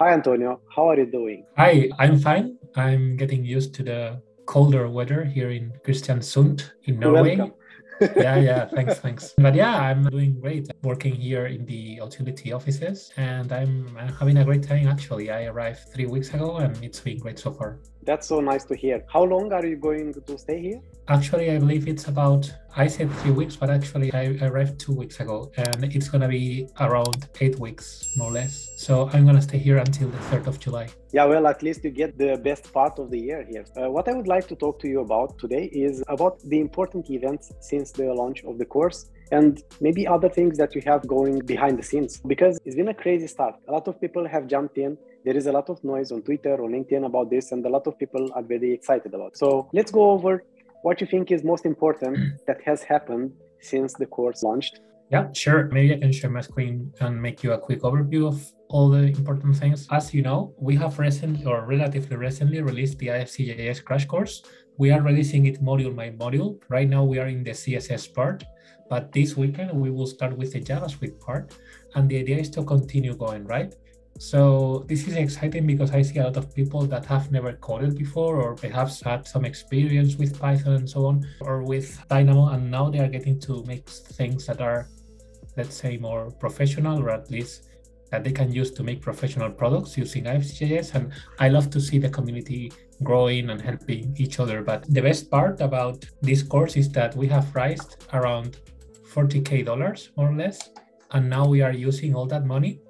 Hi, Antonio. How are you doing? Hi, I'm fine. I'm getting used to the colder weather here in Kristiansund in Norway. Welcome. yeah, yeah, thanks, thanks. But yeah, I'm doing great working here in the utility offices and I'm, I'm having a great time actually. I arrived three weeks ago and it's been great so far. That's so nice to hear. How long are you going to stay here? Actually, I believe it's about, I said three weeks, but actually I arrived two weeks ago and it's going to be around eight weeks, more or less. So I'm going to stay here until the 3rd of July. Yeah, well, at least you get the best part of the year here. Uh, what I would like to talk to you about today is about the important events since the launch of the course and maybe other things that you have going behind the scenes because it's been a crazy start. A lot of people have jumped in. There is a lot of noise on Twitter or LinkedIn about this, and a lot of people are very excited about. It. So let's go over what you think is most important mm. that has happened since the course launched. Yeah, sure. Maybe I can share my screen and make you a quick overview of all the important things. As you know, we have recently or relatively recently released the IFCJS crash course. We are releasing it module by module. Right now, we are in the CSS part, but this weekend we will start with the JavaScript part. And the idea is to continue going, right? So this is exciting because I see a lot of people that have never coded before or perhaps had some experience with Python and so on or with Dynamo and now they are getting to make things that are let's say more professional or at least that they can use to make professional products using IFCJS and I love to see the community growing and helping each other. But the best part about this course is that we have raised around 40k dollars more or less. And now we are using all that money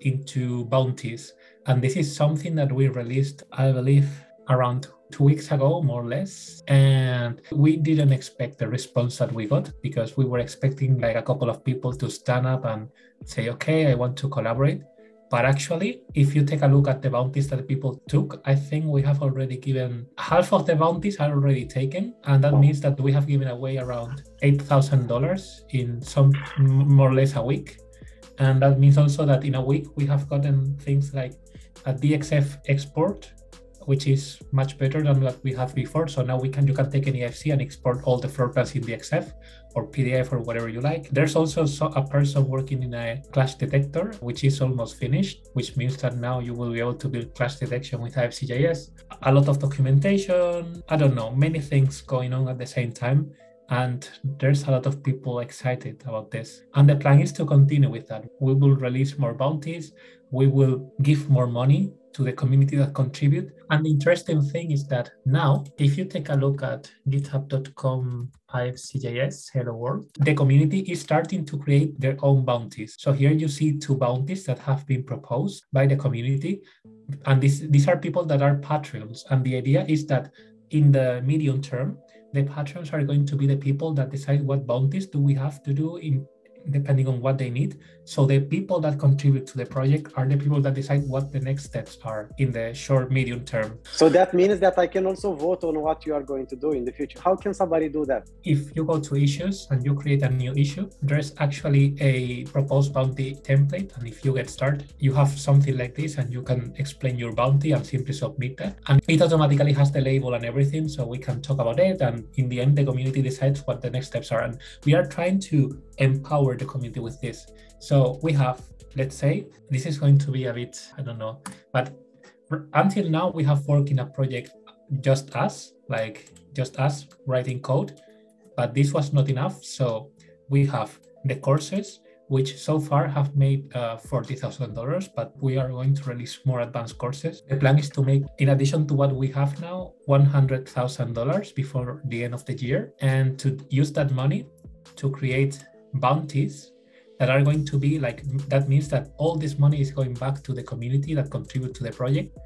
into bounties. And this is something that we released, I believe, around two weeks ago, more or less. And we didn't expect the response that we got because we were expecting like a couple of people to stand up and say, okay, I want to collaborate. But actually, if you take a look at the bounties that people took, I think we have already given half of the bounties are already taken. And that means that we have given away around $8,000 in some more or less a week. And that means also that in a week we have gotten things like a DXF export, which is much better than what we have before. So now we can you can take an IFC and export all the floor plans in DXF or PDF or whatever you like. There's also a person working in a clash detector, which is almost finished, which means that now you will be able to build clash detection with IFCJS. A lot of documentation, I don't know, many things going on at the same time and there's a lot of people excited about this. And the plan is to continue with that. We will release more bounties. We will give more money to the community that contribute. And the interesting thing is that now if you take a look at github.com ifcjs hello world the community is starting to create their own bounties. So here you see two bounties that have been proposed by the community. And this, these are people that are patreons. And the idea is that in the medium term the patrons are going to be the people that decide what bounties do we have to do in depending on what they need. So the people that contribute to the project are the people that decide what the next steps are in the short, medium term. So that means that I can also vote on what you are going to do in the future. How can somebody do that? If you go to issues and you create a new issue, there's actually a proposed bounty template. And if you get started, you have something like this and you can explain your bounty and simply submit that. And it automatically has the label and everything. So we can talk about it. And in the end, the community decides what the next steps are. And we are trying to empower the community with this. So we have, let's say, this is going to be a bit, I don't know, but until now we have worked in a project just us, like just us writing code, but this was not enough. So we have the courses, which so far have made uh, $40,000, but we are going to release more advanced courses. The plan is to make, in addition to what we have now, $100,000 before the end of the year, and to use that money to create bounties that are going to be like that means that all this money is going back to the community that contribute to the project.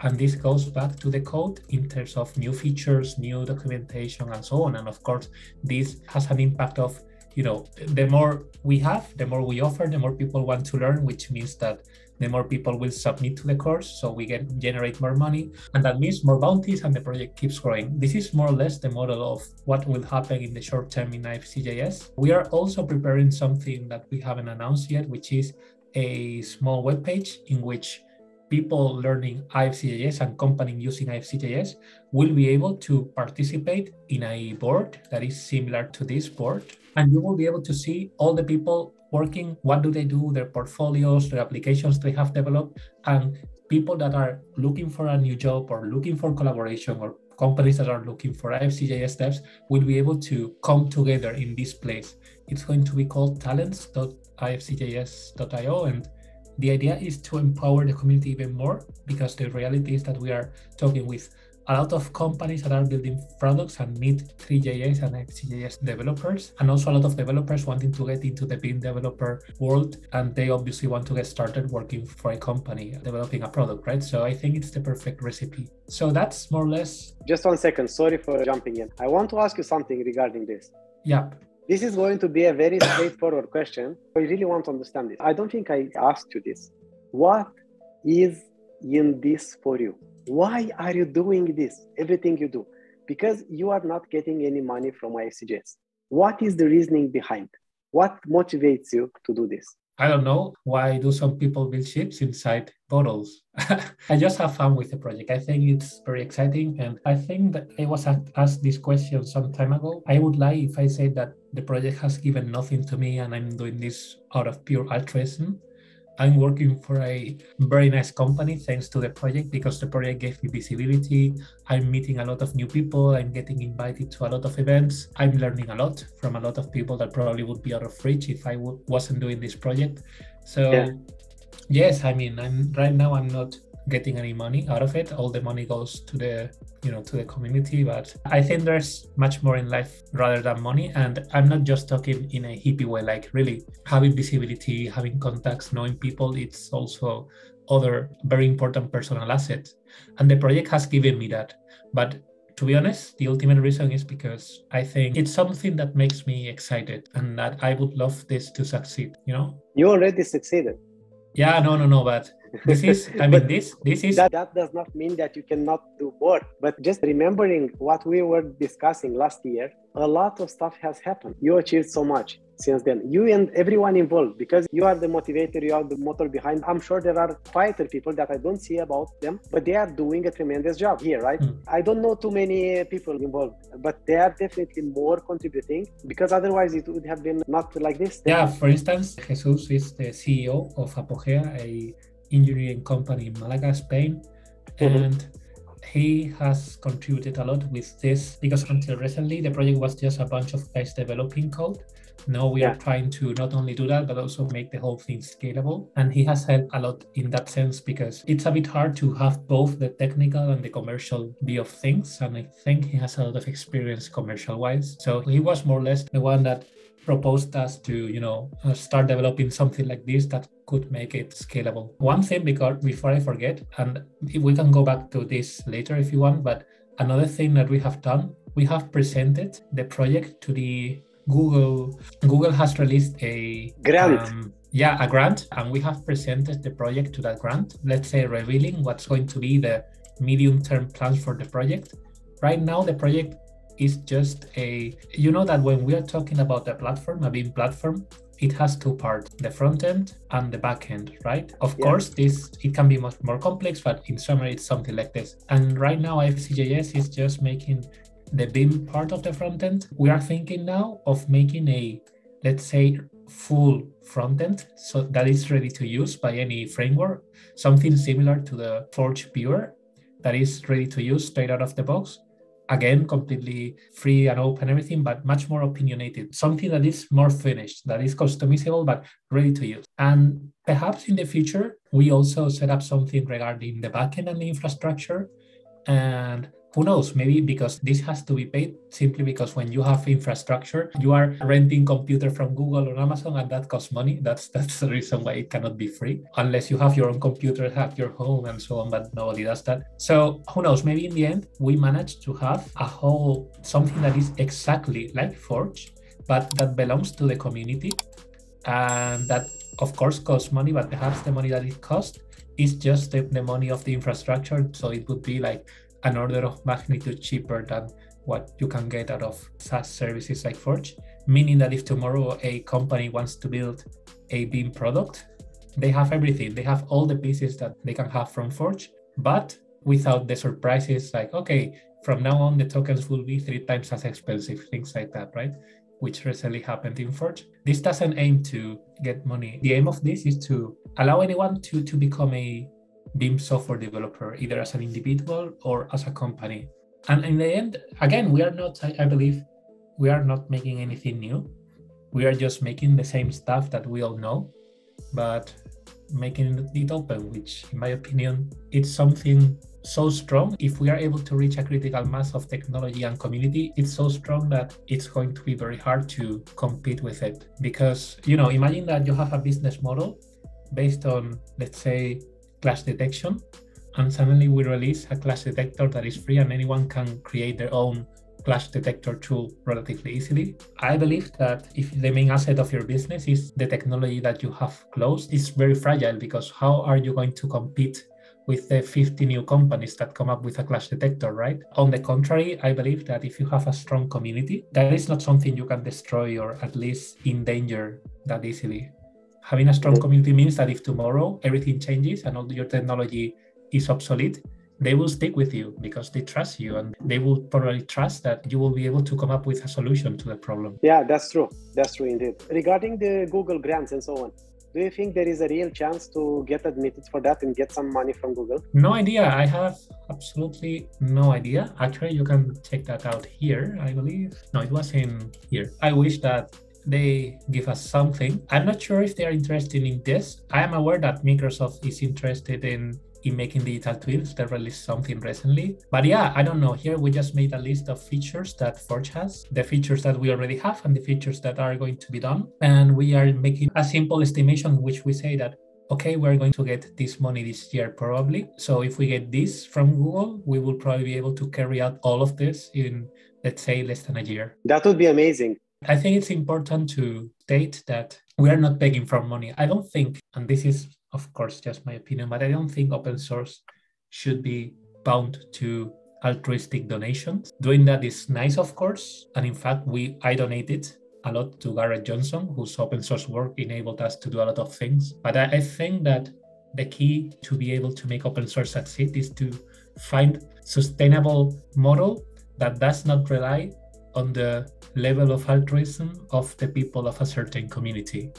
And this goes back to the code in terms of new features new documentation and so on. And of course this has an impact of you know the more we have the more we offer the more people want to learn which means that the more people will submit to the course so we get generate more money. And that means more bounties and the project keeps growing. This is more or less the model of what will happen in the short term in ifcjs we are also preparing something that we haven't announced yet which is a small web page in which people learning IFCJS and company using IFCJS will be able to participate in a board that is similar to this board. And you will be able to see all the people working, what do they do, their portfolios, their applications they have developed, and people that are looking for a new job or looking for collaboration or companies that are looking for IFCJS devs will be able to come together in this place. It's going to be called talents.ifcjs.io and the idea is to empower the community even more because the reality is that we are talking with a lot of companies that are building products and need Three.js and IFCJS developers, and also a lot of developers wanting to get into the BIM developer world, and they obviously want to get started working for a company developing a product, right? So I think it's the perfect recipe. So that's more or less. Just one second. Sorry for jumping in. I want to ask you something regarding this. Yeah. This is going to be a very straightforward question. I really want to understand this. I don't think I asked you this. What is in this for you? why are you doing this everything you do because you are not getting any money from IFCJS. What is the reasoning behind? What motivates you to do this? I don't know. Why do some people build ships inside bottles? I just have fun with the project. I think it's very exciting. And I think that I was asked this question some time ago. I would lie if I said that the project has given nothing to me and I'm doing this out of pure altruism. I'm working for a very nice company thanks to the project because the project gave me visibility. I'm meeting a lot of new people. I'm getting invited to a lot of events. I'm learning a lot from a lot of people that probably would be out of reach if I w- wasn't doing this project. So, yeah. yes, I mean, I'm right now. I'm not getting any money out of it. All the money goes to the you know to the community. But I think there's much more in life rather than money. And I'm not just talking in a hippie way, like really having visibility, having contacts, knowing people. It's also other very important personal assets. And the project has given me that. But to be honest, the ultimate reason is because I think it's something that makes me excited and that I would love this to succeed, you know? You already succeeded. Yeah, no, no, no, but this is i mean this this is that, that does not mean that you cannot do more but just remembering what we were discussing last year a lot of stuff has happened. You achieved so much since then. You and everyone involved because you are the motivator you are the motor behind. I'm sure there are fighter people that i don't see about them but they are doing a tremendous job here right? Mm. i don't know too many people involved but they are definitely more contributing because otherwise it would have been not like this. Yeah for instance jesus is the ceo of apogea a engineering company in Malaga, Spain, mm-hmm. and he has contributed a lot with this because until recently the project was just a bunch of guys developing code. Now we yeah. are trying to not only do that but also make the whole thing scalable. And he has helped a lot in that sense because it's a bit hard to have both the technical and the commercial view of things. And I think he has a lot of experience commercial wise. So he was more or less the one that proposed us to you know uh, start developing something like this that could make it scalable. One thing because before i forget and we can go back to this later if you want but another thing that we have done we have presented the project to the google google has released a grant. um, yeah a grant and we have presented the project to that grant. Let's say revealing what's going to be the medium term plans for the project. Right now the project is just a you know that when we are talking about a platform a BIM platform it has two parts the front end and the back end right? Of yeah. course this it can be much more complex but in summary it's something like this. And right now ifcjs is just making the BIM part of the front end. We are thinking now of making a let's say full front end so that is ready to use by any framework something similar to the forge viewer that is ready to use straight out of the box again completely free and open everything but much more opinionated. Something that is more finished that is customizable but ready to use. And perhaps in the future we also set up something regarding the backend and the infrastructure. And who knows? Maybe because this has to be paid simply because when you have infrastructure you are renting computer from google or amazon and that costs money. That's that's the reason why it cannot be free unless you have your own computer have your home and so on but nobody does that. So who knows? Maybe in the end we manage to have a whole something that is exactly like forge but that belongs to the community. And that of course costs money but perhaps the money that it costs is just the, the money of the infrastructure. So it would be like an order of magnitude cheaper than what you can get out of SaaS services like Forge. Meaning that if tomorrow a company wants to build a BIM product, they have everything. They have all the pieces that they can have from Forge, but without the surprises like, okay, from now on the tokens will be three times as expensive, things like that, right? Which recently happened in Forge. This doesn't aim to get money. The aim of this is to allow anyone to, to become a BIM software developer, either as an individual or as a company. And in the end, again, we are not, I, I believe, we are not making anything new. We are just making the same stuff that we all know, but making it open, which, in my opinion, it's something so strong. If we are able to reach a critical mass of technology and community, it's so strong that it's going to be very hard to compete with it. Because, you know, imagine that you have a business model based on, let's say, clash detection, and suddenly we release a clash detector that is free and anyone can create their own clash detector tool relatively easily. I believe that if the main asset of your business is the technology that you have closed, it's very fragile because how are you going to compete with the 50 new companies that come up with a clash detector, right? On the contrary, I believe that if you have a strong community, that is not something you can destroy or at least endanger that easily. Having a strong community means that if tomorrow everything changes and all your technology is obsolete, they will stick with you because they trust you and they will probably trust that you will be able to come up with a solution to the problem. Yeah, that's true. That's true indeed. Regarding the Google grants and so on, do you think there is a real chance to get admitted for that and get some money from Google? No idea. I have absolutely no idea. Actually, you can check that out here, I believe. No, it was in here. I wish that they give us something. I'm not sure if they're interested in this. I am aware that Microsoft is interested in in making digital twins. They released something recently. But yeah, I don't know. Here we just made a list of features that Forge has, the features that we already have and the features that are going to be done. And we are making a simple estimation, which we say that okay, we're going to get this money this year probably. So if we get this from Google, we will probably be able to carry out all of this in, let's say, less than a year. That would be amazing. I think it's important to state that we are not begging for money. I don't think, and this is of course just my opinion, but I don't think open source should be bound to altruistic donations. Doing that is nice, of course, and in fact, we I donated a lot to Garrett Johnson, whose open source work enabled us to do a lot of things. But I, I think that the key to be able to make open source succeed is to find sustainable model that does not rely on the level of altruism of the people of a certain community.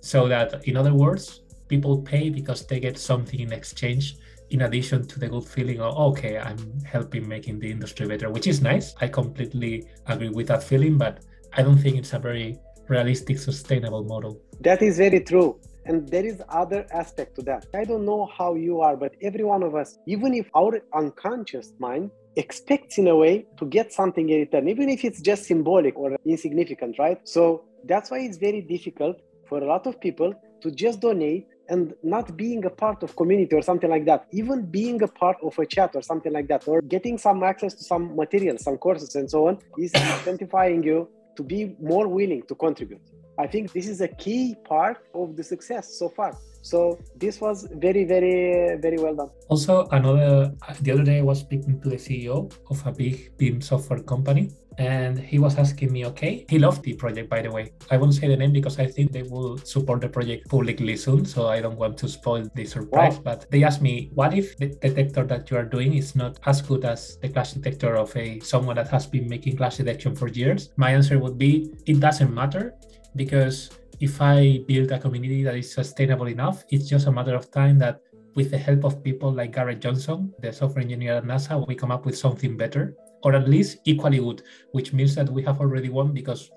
So that, in other words, people pay because they get something in exchange in addition to the good feeling of okay i'm helping making the industry better which is nice. I completely agree with that feeling but i don't think it's a very realistic sustainable model. That is very true and there is other aspect to that. I don't know how you are but every one of us even if our unconscious mind expects in a way to get something in return, even if it's just symbolic or insignificant, right? So that's why it's very difficult for a lot of people to just donate and not being a part of community or something like that. Even being a part of a chat or something like that or getting some access to some materials some courses and so on is incentivizing you to be more willing to contribute i think this is a key part of the success so far so this was very very very well done also another the other day i was speaking to the ceo of a big BIM software company and he was asking me, okay, he loved the project, by the way. I won't say the name because I think they will support the project publicly soon, so I don't want to spoil the surprise. Wow. But they asked me, what if the detector that you are doing is not as good as the clash detector of a someone that has been making clash detection for years? My answer would be, it doesn't matter because if I build a community that is sustainable enough, it's just a matter of time that with the help of people like Garrett Johnson, the software engineer at NASA, we come up with something better or at least equally good, which means that we have already won because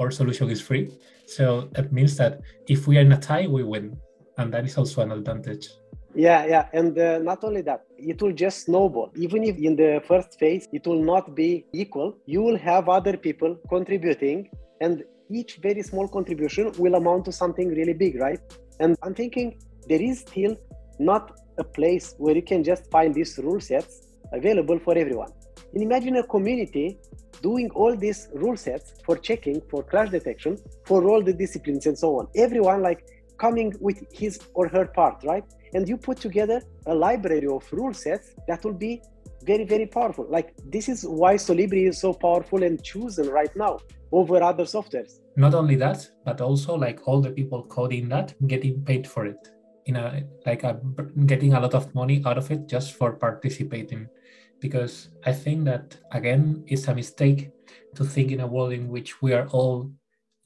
our solution is free. So that means that if we are in a tie, we win. And that is also an advantage. Yeah, yeah. And uh, not only that, it will just snowball. Even if in the first phase it will not be equal, you will have other people contributing, and each very small contribution will amount to something really big, right? And I'm thinking there is still not a place where you can just find these rule sets available for everyone. And imagine a community doing all these rule sets for checking, for clash detection, for all the disciplines and so on. Everyone like coming with his or her part, right? And you put together a library of rule sets that will be very, very powerful. Like this is why Solibri is so powerful and chosen right now over other softwares. Not only that, but also like all the people coding that getting paid for it. You know, like a, getting a lot of money out of it just for participating because I think that again it's a mistake to think in a world in which we are all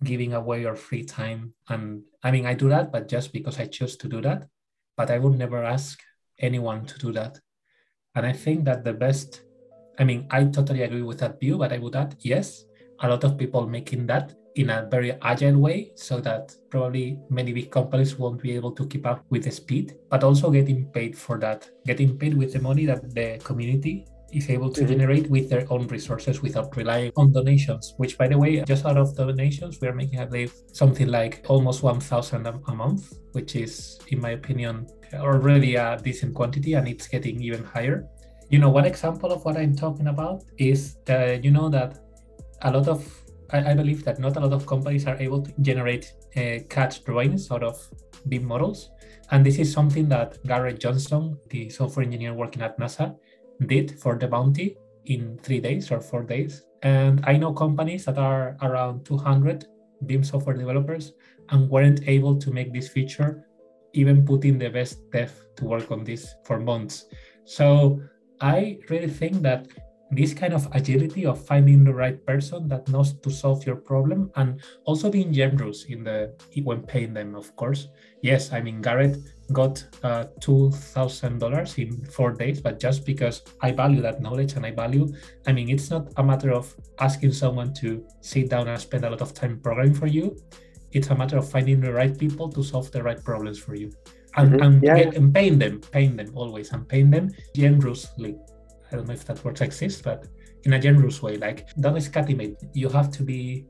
giving away our free time. And I mean, I do that, but just because I choose to do that. But I would never ask anyone to do that. And I think that the best, I mean, I totally agree with that view, but I would add, yes, a lot of people making that in a very agile way so that probably many big companies won't be able to keep up with the speed, but also getting paid for that, getting paid with the money that the community is able to mm-hmm. generate with their own resources without relying on donations, which by the way, just out of donations, we are making, I believe, something like almost 1,000 a month, which is, in my opinion, already a decent quantity and it's getting even higher. You know, one example of what I'm talking about is, uh, you know, that a lot of I, I, believe that not a lot of companies are able to generate uh, CAD drawings out of BIM models. And this is something that Garrett Johnson, the software engineer working at NASA, did for the bounty in three days or four days. And I know companies that are around 200 BIM software developers and weren't able to make this feature, even putting the best dev to work on this for months. So I really think that this kind of agility of finding the right person that knows to solve your problem and also being generous in the when paying them of course yes i mean garrett got uh, $2000 in four days but just because i value that knowledge and i value i mean it's not a matter of asking someone to sit down and spend a lot of time programming for you it's a matter of finding the right people to solve the right problems for you and, mm-hmm. and, yeah. get, and paying them paying them always and paying them generously I don't know if that word exists, but in a generous way. Like don't escatimate. You have to be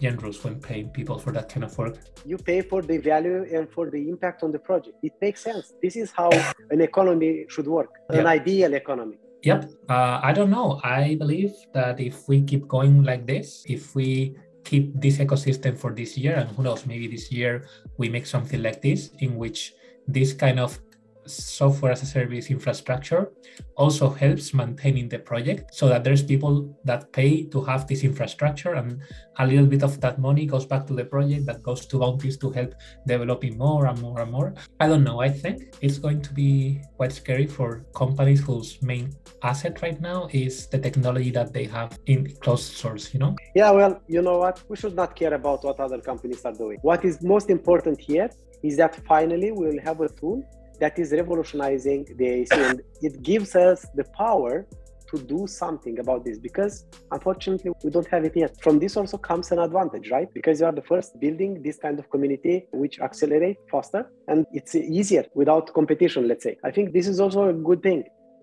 generous when paying people for that kind of work. You pay for the value and for the impact on the project. It makes sense. This is how an economy should work, an ideal economy. Yep. Uh, I don't know. I believe that if we keep going like this, if we keep this ecosystem for this year, and who knows, maybe this year we make something like this in which this kind of software as a service infrastructure also helps maintaining the project so that there's people that pay to have this infrastructure and a little bit of that money goes back to the project that goes to bounties to help developing more and more and more. I don't know i think it's going to be quite scary for companies whose main asset right now is the technology that they have in closed source you know? Yeah well you know what? We should not care about what other companies are doing. What is most important here is that finally we will have a tool that is revolutionizing the AEC and it gives us the power to do something about this because unfortunately we don't have it yet. From this also comes an advantage, right? Because you are the first building this kind of community which accelerate faster and it's easier without competition, let's say. I think this is also a good thing.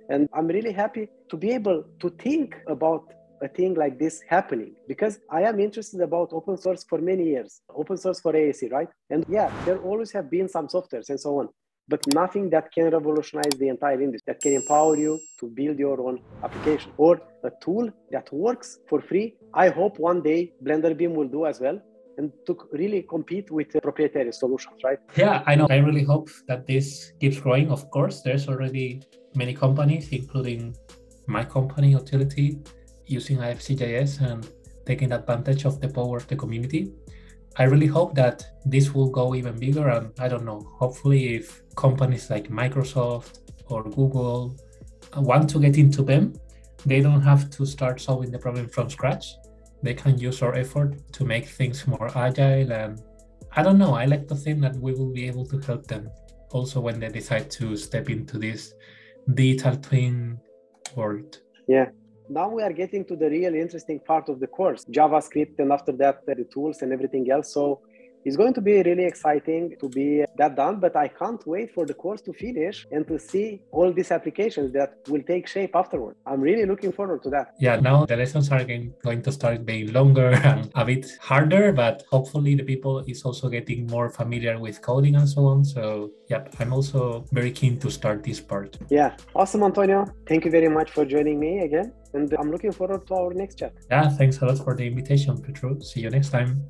And I'm really happy to be able to think about a thing like this happening because I am interested about open source for many years, open source for AEC, right? And yeah, there always have been some softwares and so on but nothing that can revolutionize the entire industry, that can empower you to build your own application or a tool that works for free. I hope one day BlenderBIM will do as well and to really compete with proprietary solutions, right? Yeah, I know. I really hope that this keeps growing. Of course, there's already many companies, including my company, Utility, using IFC.js and taking advantage of the power of the community. I really hope that this will go even bigger. And I don't know, hopefully, if companies like Microsoft or Google uh, want to get into BIM, they don't have to start solving the problem from scratch. They can use our effort to make things more agile. And I don't know, I like to think that we will be able to help them also when they decide to step into this digital twin world. Yeah, now we are getting to the really interesting part of the course javascript and after that the tools and everything else. So it's going to be really exciting to be that done but i can't wait for the course to finish and to see all these applications that will take shape afterward. I'm really looking forward to that. Yeah now the lessons are going to start being longer and a bit harder but hopefully the people is also getting more familiar with coding and so on. So yep i'm also very keen to start this part. Yeah. Awesome antonio. Thank you very much for joining me again and i'm looking forward to our next chat. Yeah thanks a lot for the invitation petru. See you next time